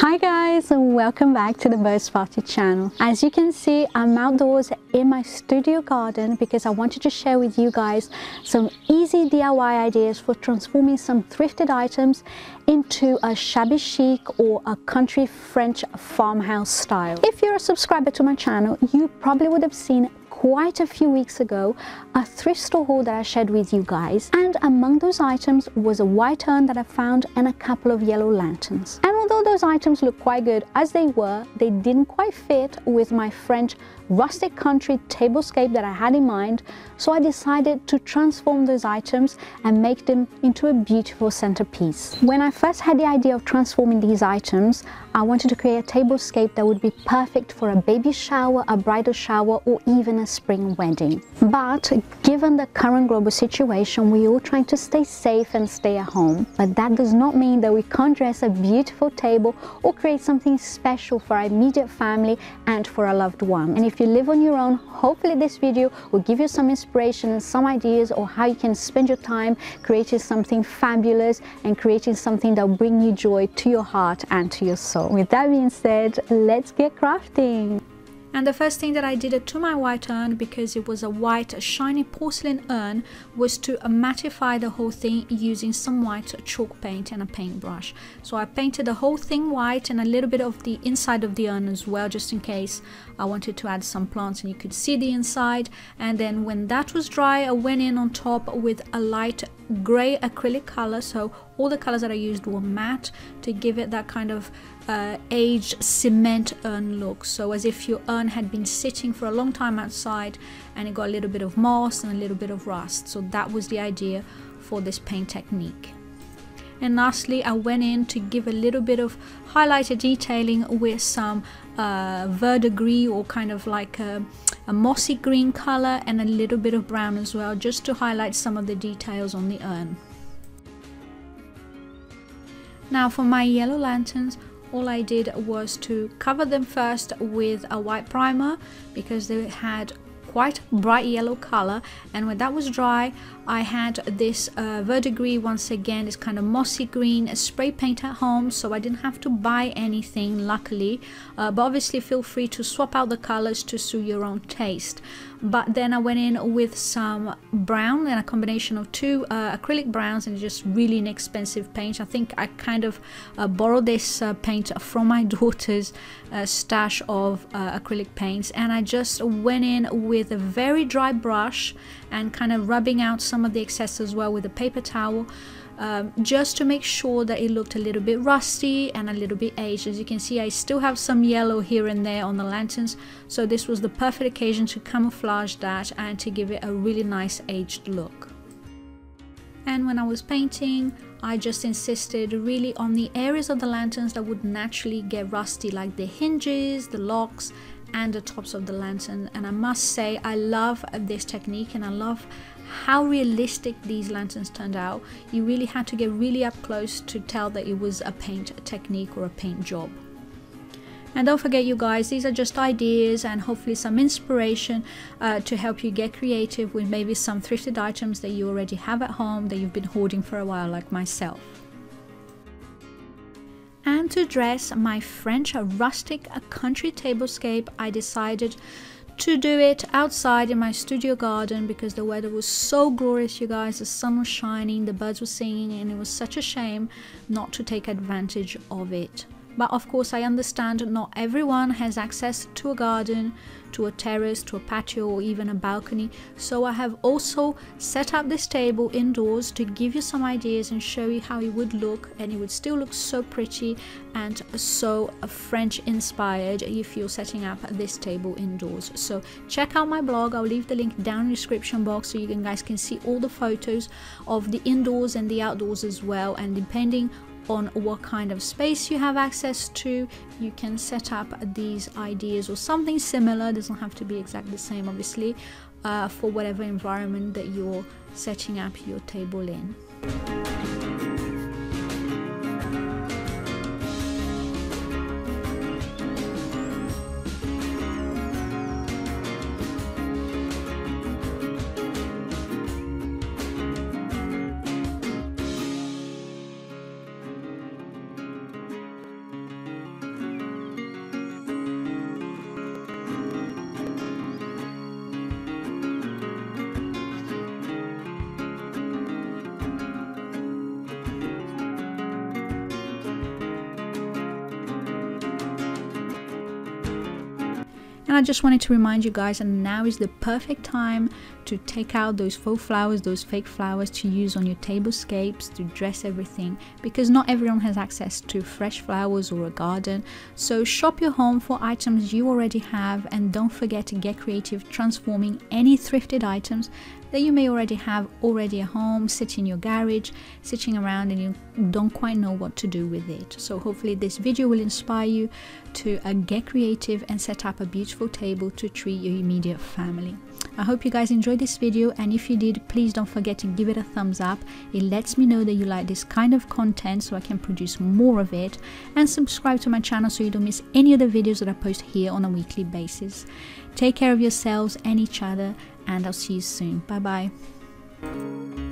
Hi guys and welcome back to the Bird's Party channel. As you can see I'm outdoors in my studio garden because I wanted to share with you guys some easy DIY ideas for transforming some thrifted items into a shabby chic or a country French farmhouse style. If you're a subscriber to my channel you probably would have seen quite a few weeks ago a thrift store haul that I shared with you guys and among those items was a white urn that I found and a couple of yellow lanterns. And although those items look quite good as they were, they didn't quite fit with my French rustic country tablescape that I had in mind, so I decided to transform those items and make them into a beautiful centerpiece. When I first had the idea of transforming these items, I wanted to create a tablescape that would be perfect for a baby shower, a bridal shower, or even a spring wedding. But given the current global situation, we're all trying to stay safe and stay at home. But that does not mean that we can't dress a beautiful table or create something special for our immediate family and for a loved one. And if you live on your own, hopefully this video will give you some inspiration and some ideas on how you can spend your time creating something fabulous and creating something that will bring you joy to your heart and to your soul. With that being said, let's get crafting. And the first thing that I did to my white urn, because it was a white shiny porcelain urn, was to mattify the whole thing using some white chalk paint and a paintbrush. So I painted the whole thing white and a little bit of the inside of the urn as well, just in case I wanted to add some plants and you could see the inside. And then when that was dry, I went in on top with a light grey acrylic color. So all the colors that I used were matte to give it that kind of uh, aged cement urn look. So as if your urn had been sitting for a long time outside and it got a little bit of moss and a little bit of rust. So that was the idea for this paint technique. And lastly I went in to give a little bit of highlighter detailing with some uh, verdigris or kind of like a, a mossy green color and a little bit of brown as well just to highlight some of the details on the urn. Now for my yellow lanterns all I did was to cover them first with a white primer because they had quite bright yellow color. And when that was dry I had this uh, verdigris once again this kind of mossy green spray paint at home so I didn't have to buy anything luckily. Uh, but obviously feel free to swap out the colors to suit your own taste but then I went in with some brown and a combination of two uh, acrylic browns and just really inexpensive paint I think I kind of uh, borrowed this uh, paint from my daughter's uh, stash of uh, acrylic paints. And I just went in with a very dry brush and kind of rubbing out some of the excess as well with a paper towel um, just to make sure that it looked a little bit rusty and a little bit aged. As you can see, I still have some yellow here and there on the lanterns, so this was the perfect occasion to camouflage that and to give it a really nice aged look. And when I was painting, I just insisted really on the areas of the lanterns that would naturally get rusty, like the hinges, the locks, and the tops of the lantern. And I must say, I love this technique and I love how realistic these lanterns turned out. You really had to get really up close to tell that it was a paint technique or a paint job. And don't forget you guys, these are just ideas and hopefully some inspiration uh, to help you get creative with maybe some thrifted items that you already have at home that you've been hoarding for a while like myself. And to dress my French rustic country tablescape, I decided to do it outside in my studio garden because the weather was so glorious you guys. The sun was shining the birds were singing and it was such a shame not to take advantage of it but of course I understand not everyone has access to a garden to a terrace, to a patio, or even a balcony. So I have also set up this table indoors to give you some ideas and show you how it would look and it would still look so pretty and so French inspired if you're setting up this table indoors. So check out my blog, I'll leave the link down in the description box so you guys can see all the photos of the indoors and the outdoors as well and depending on what kind of space you have access to. You can set up these ideas or something similar. Doesn't have to be exactly the same obviously uh, for whatever environment that you're setting up your table in And I just wanted to remind you guys, and now is the perfect time to take out those faux flowers, those fake flowers to use on your tablescapes to dress everything because not everyone has access to fresh flowers or a garden. So shop your home for items you already have and don't forget to get creative transforming any thrifted items that you may already have already at home, sitting in your garage, sitting around and you don't quite know what to do with it. So hopefully this video will inspire you to uh, get creative and set up a beautiful table to treat your immediate family. I hope you guys enjoyed this video and if you did, please don't forget to give it a thumbs up. It lets me know that you like this kind of content so I can produce more of it and subscribe to my channel so you don't miss any of the videos that I post here on a weekly basis. Take care of yourselves and each other and I'll see you soon. Bye bye.